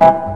you.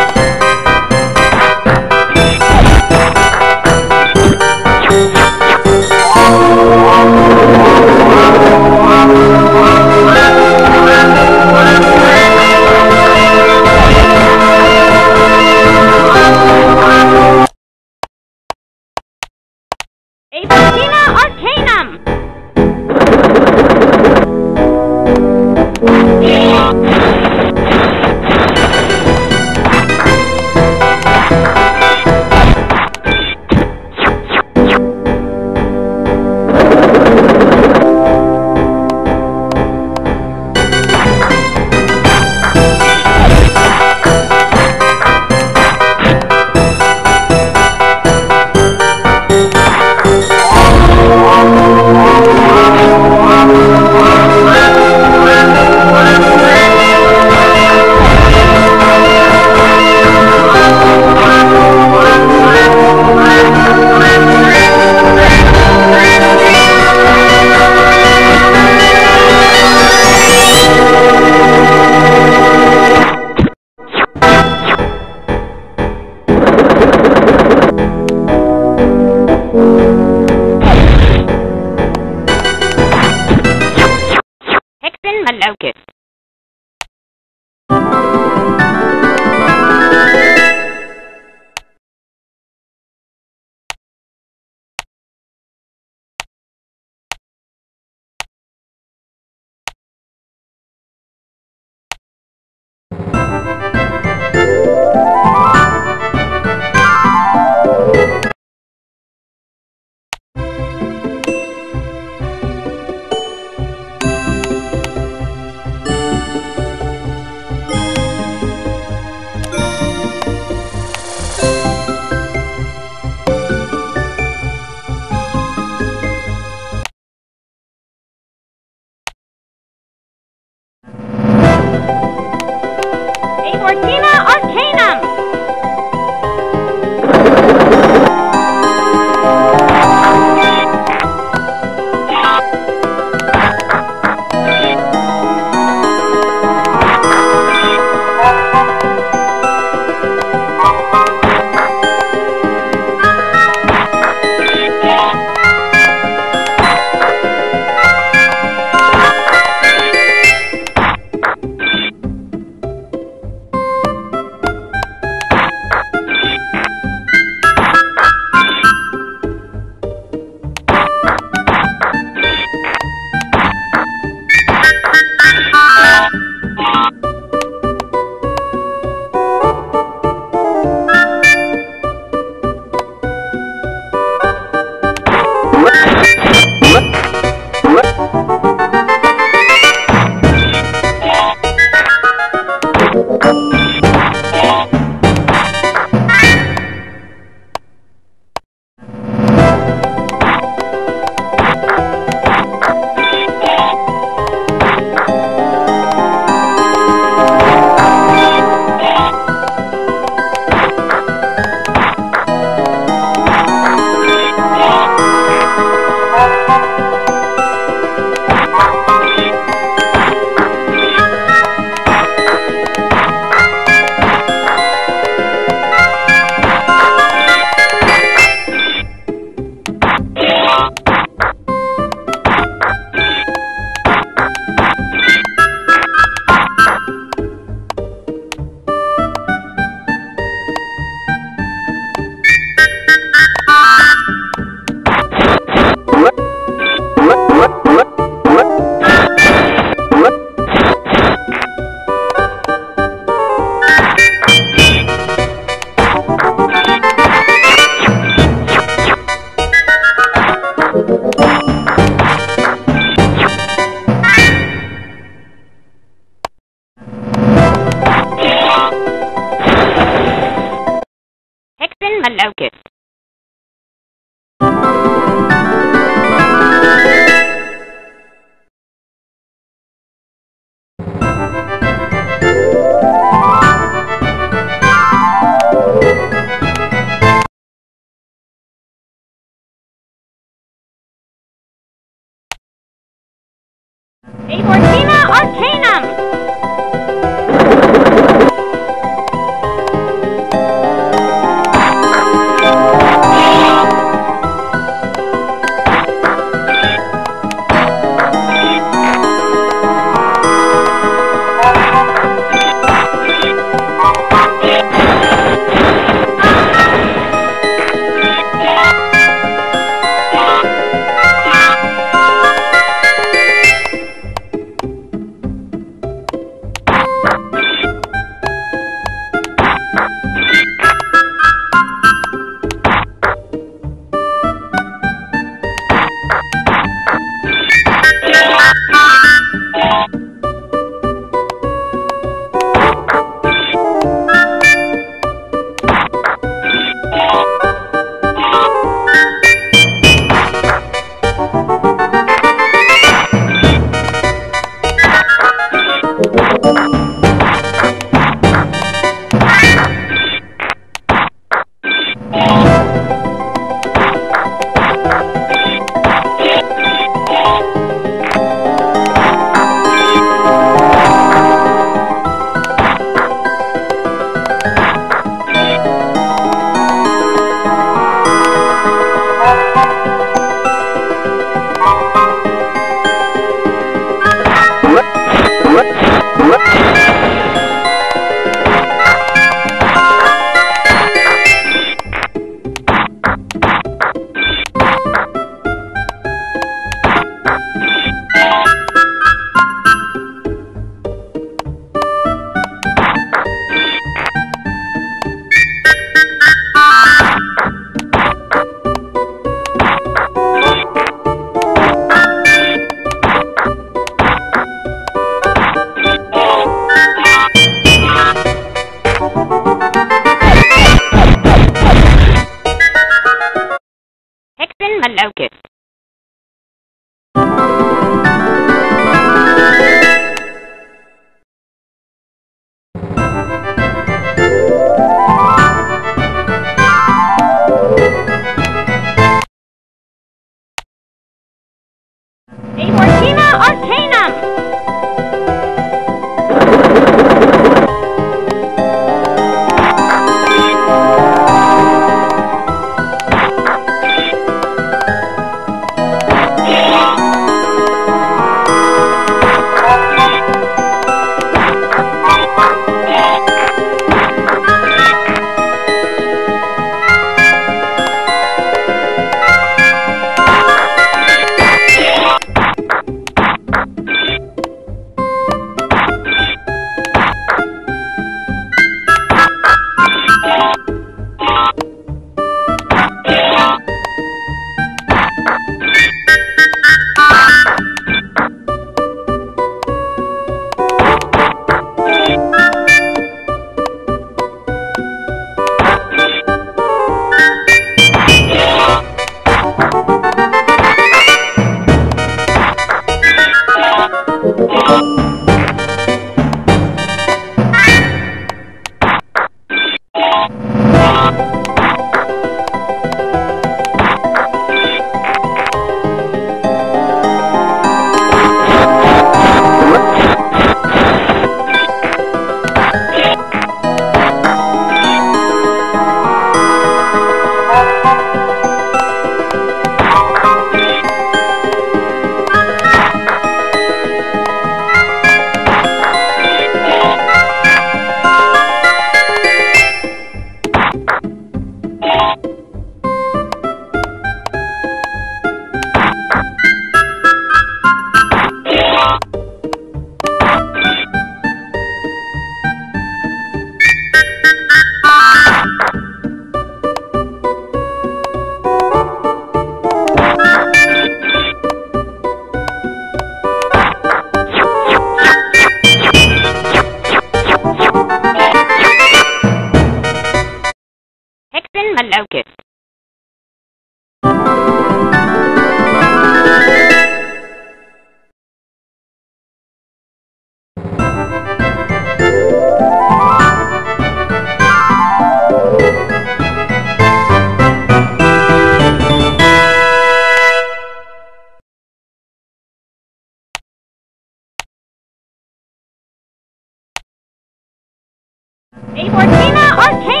Arcade!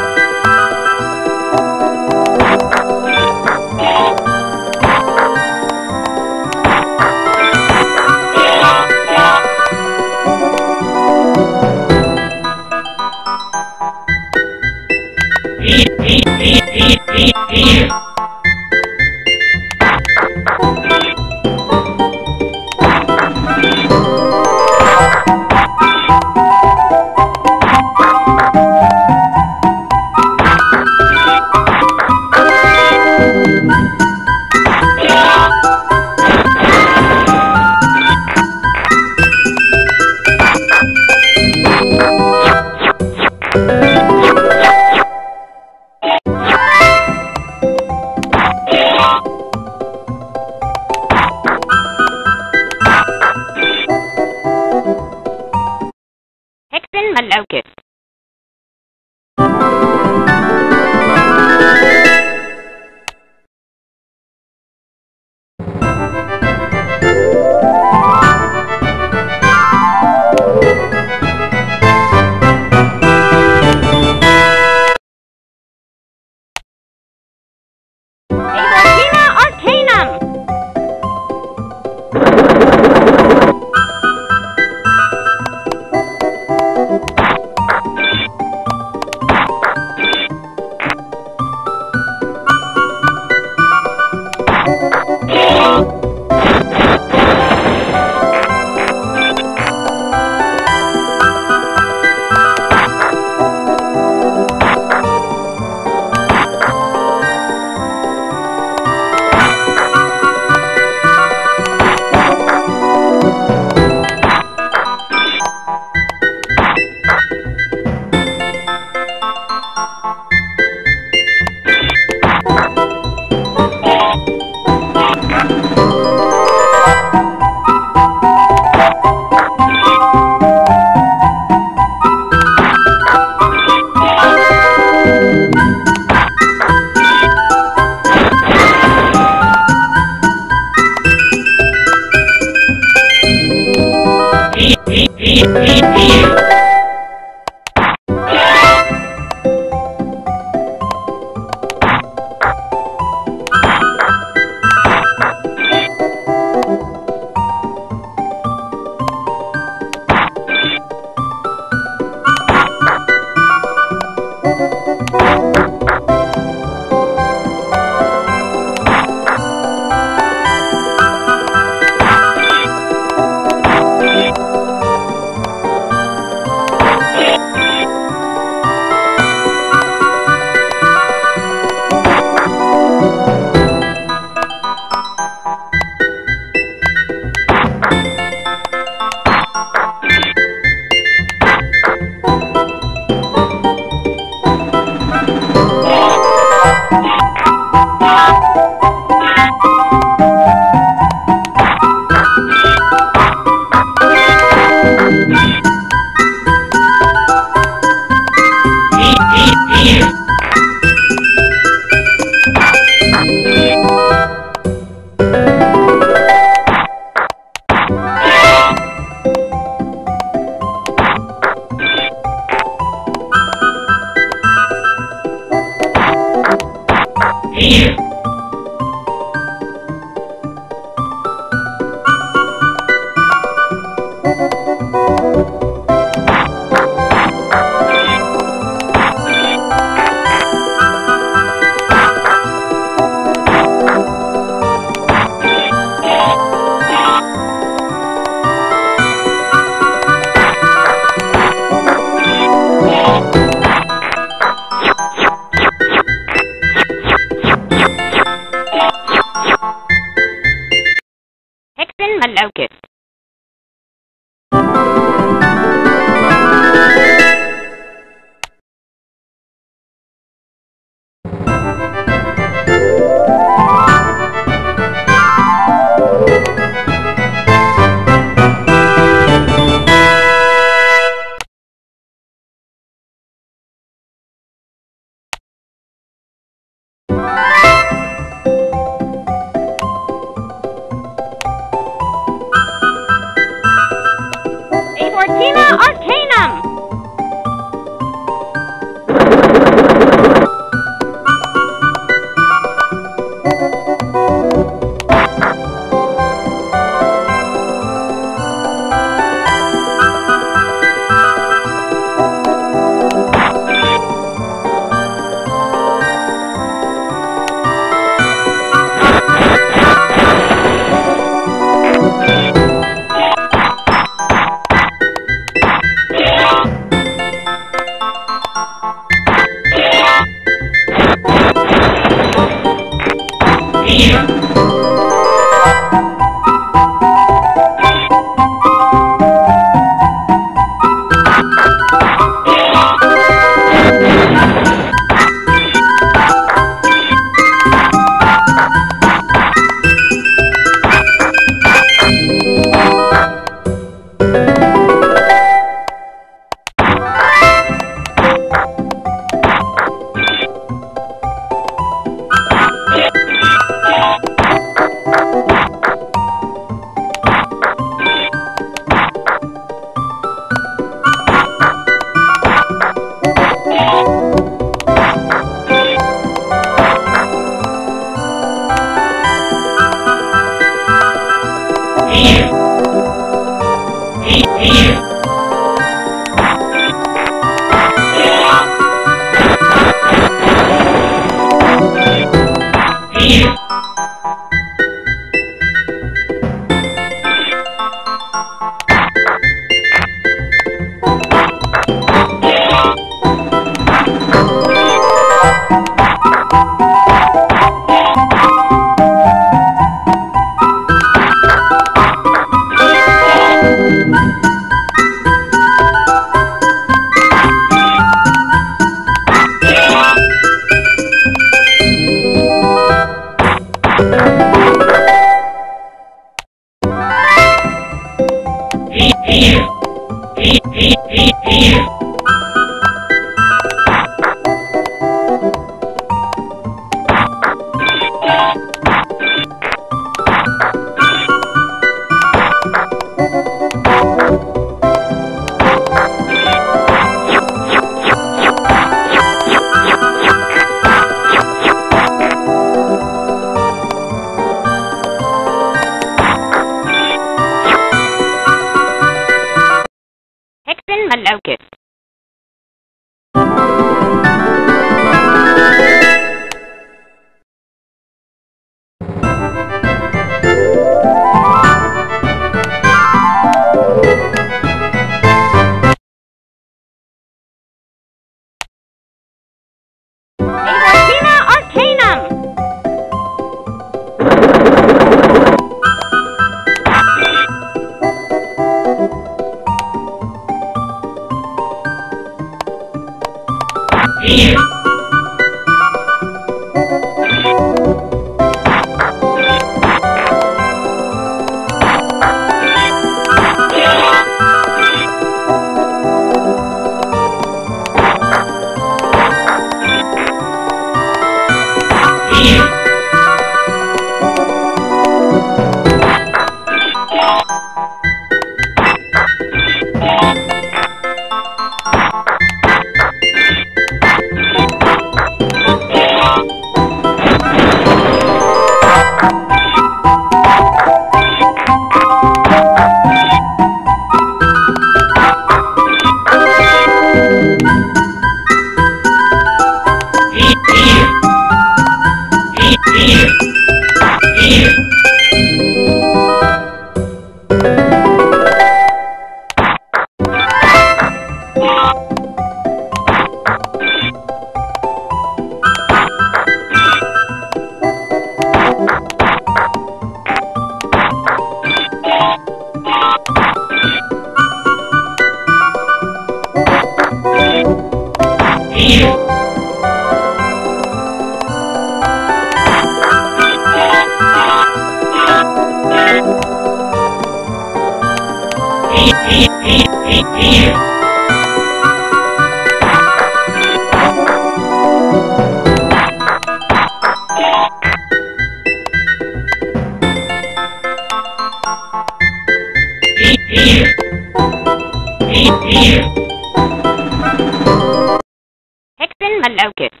Hickson Malocus.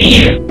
Thank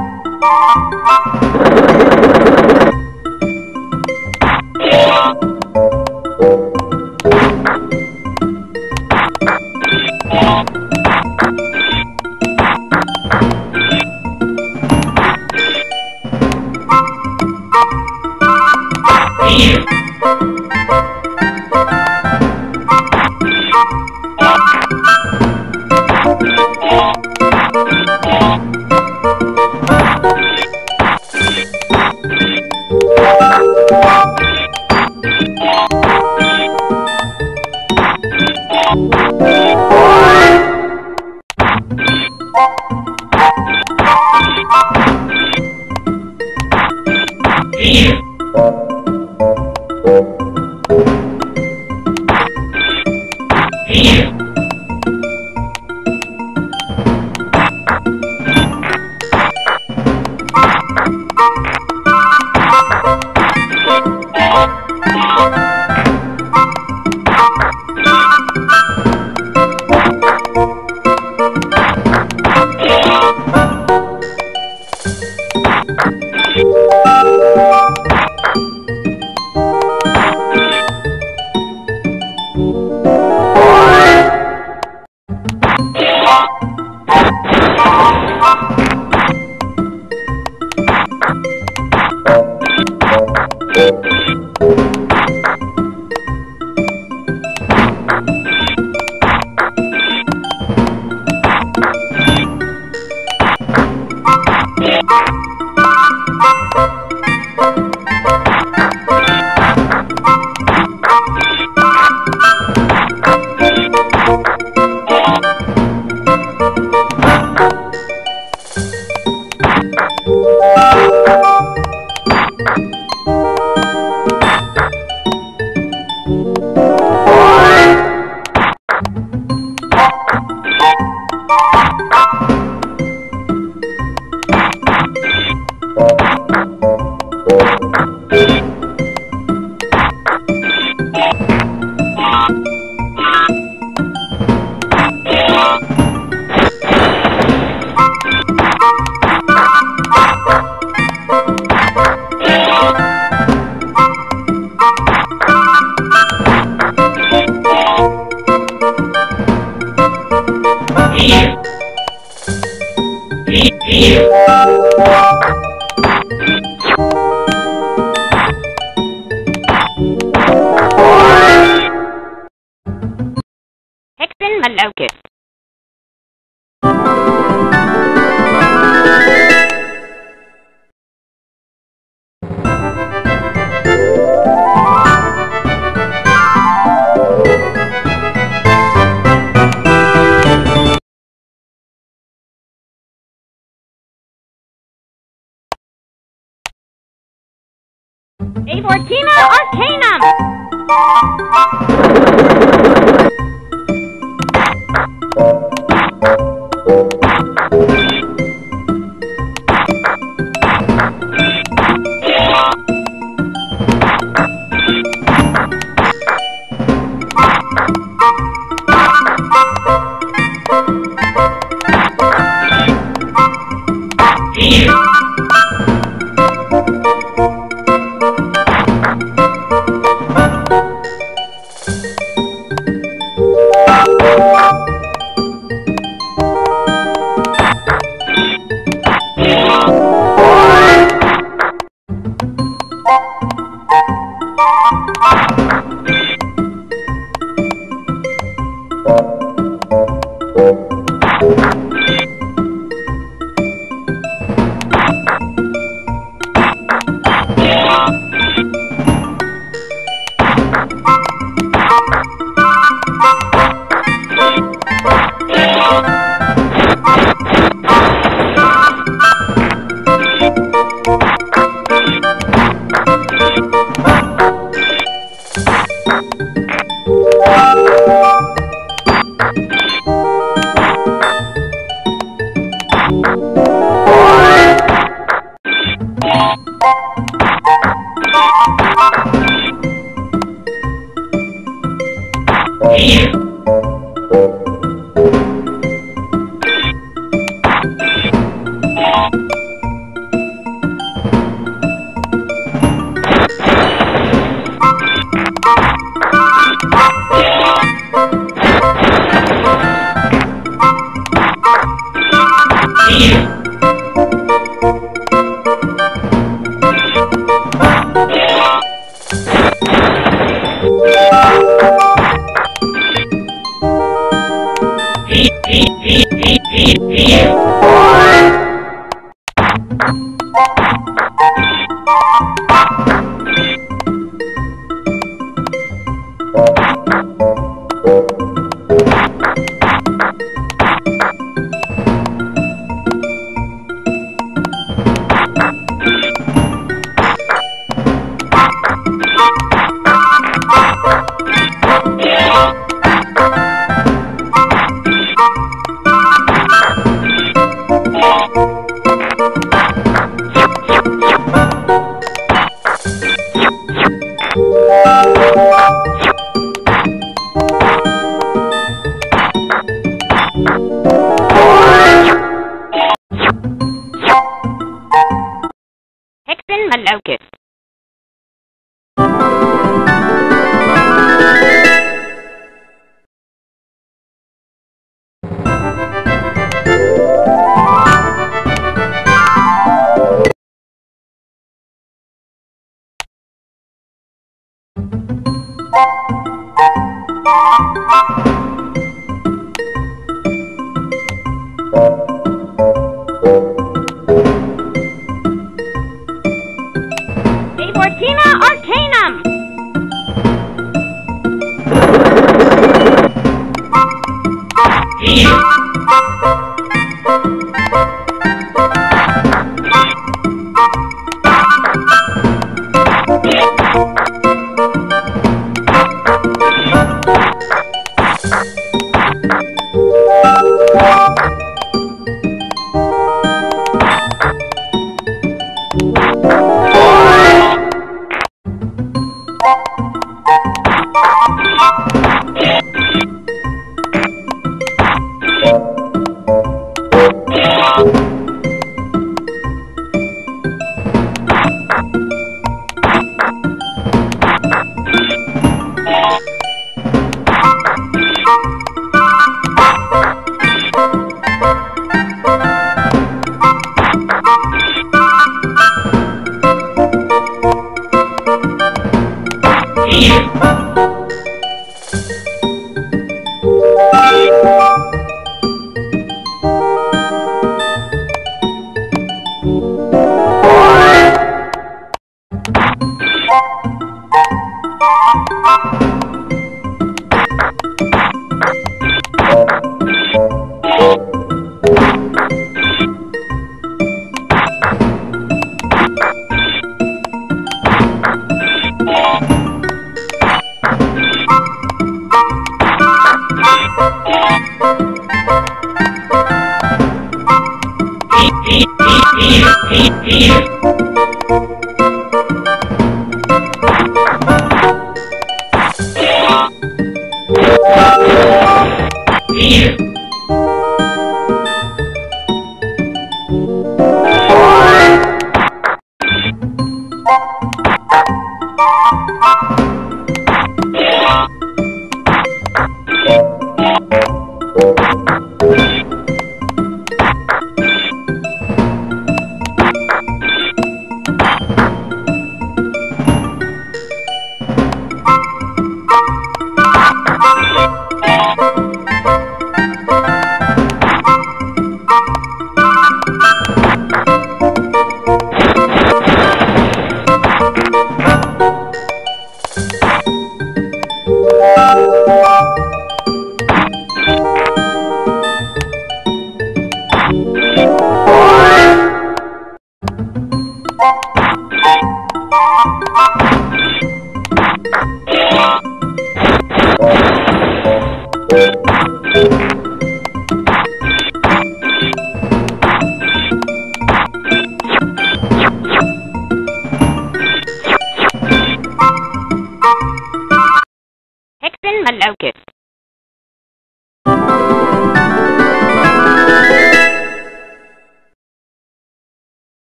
Yeah.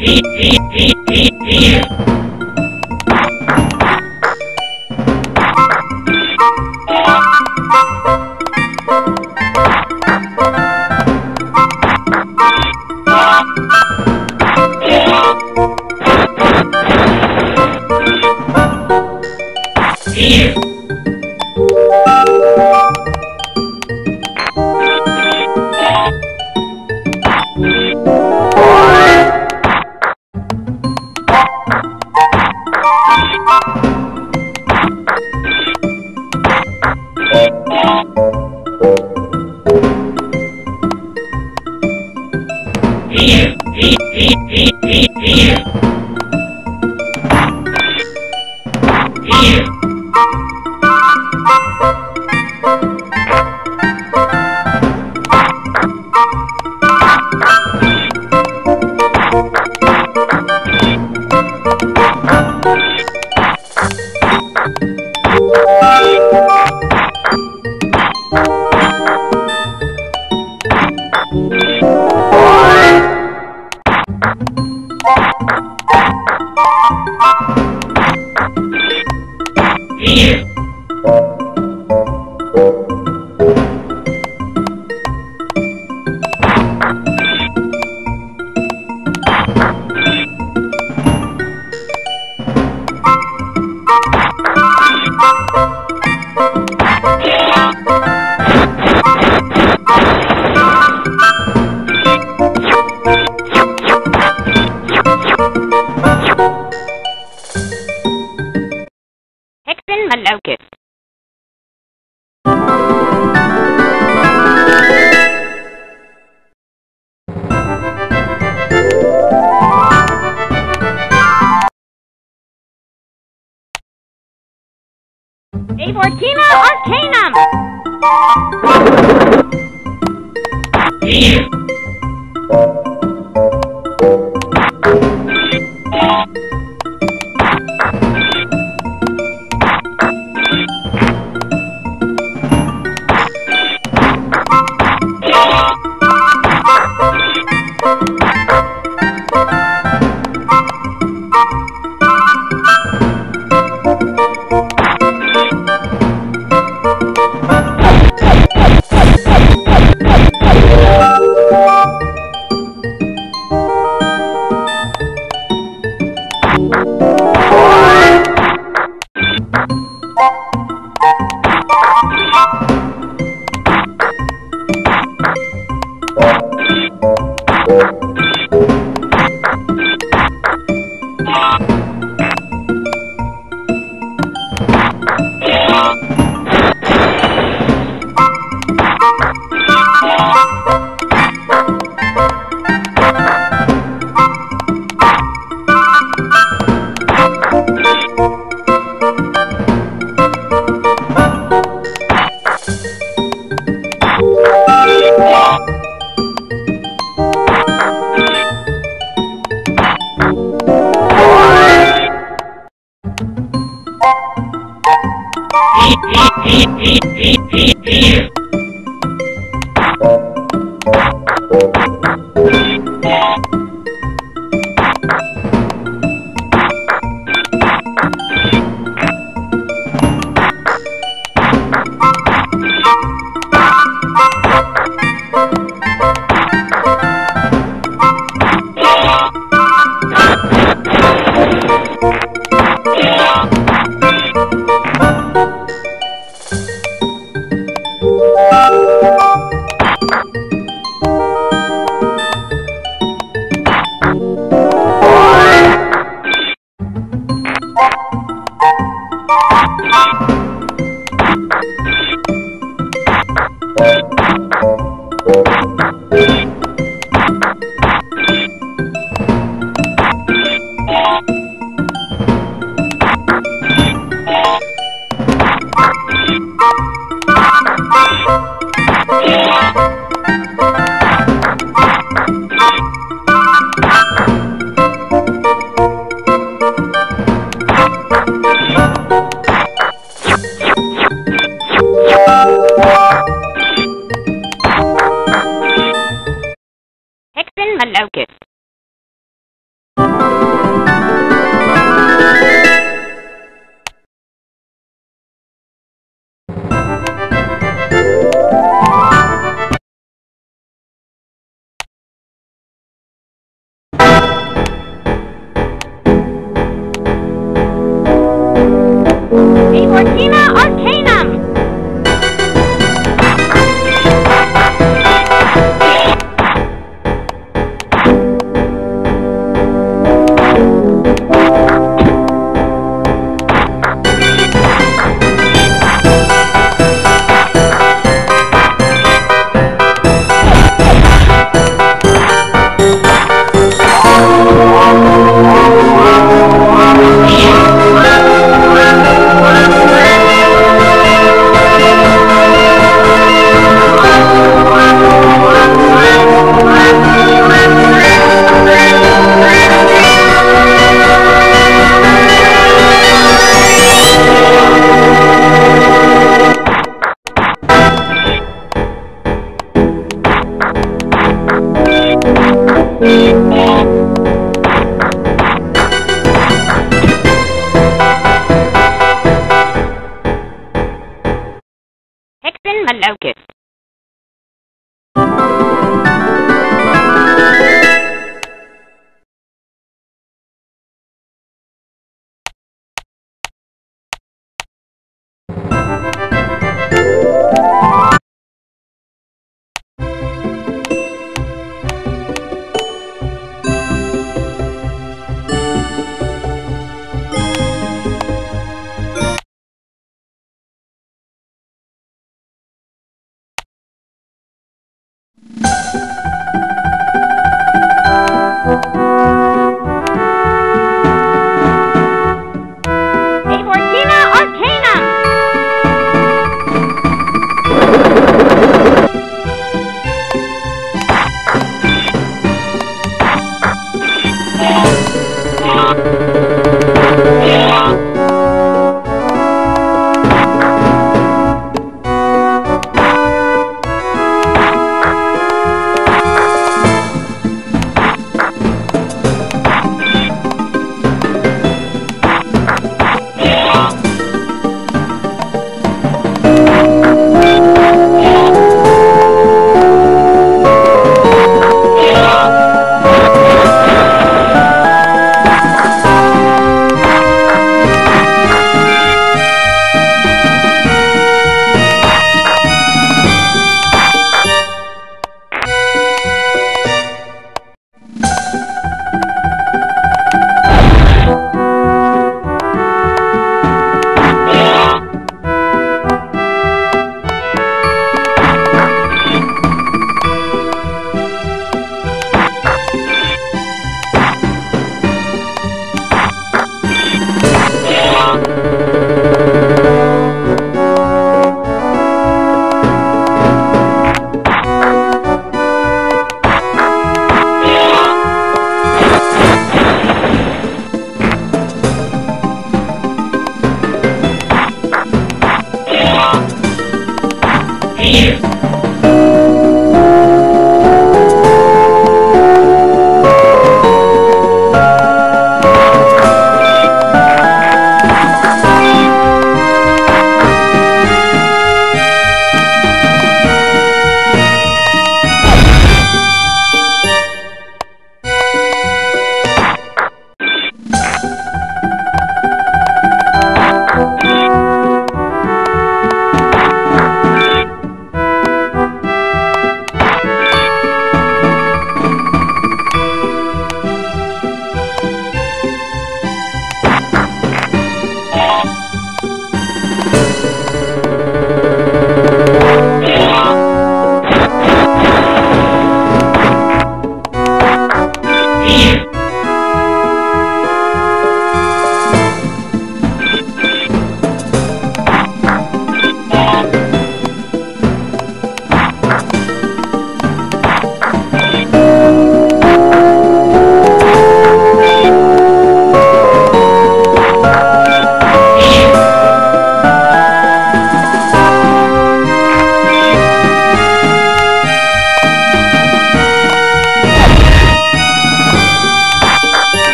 Yeah.